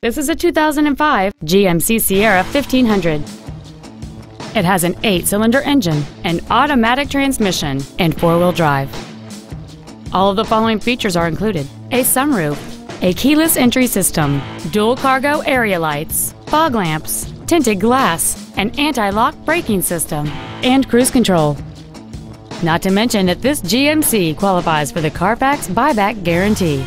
This is a 2005 GMC Sierra 1500. It has an eight-cylinder engine, an automatic transmission, and four-wheel drive. All of the following features are included. A sunroof, a keyless entry system, dual cargo area lights, fog lamps, tinted glass, an anti-lock braking system, and cruise control. Not to mention that this GMC qualifies for the Carfax buyback guarantee.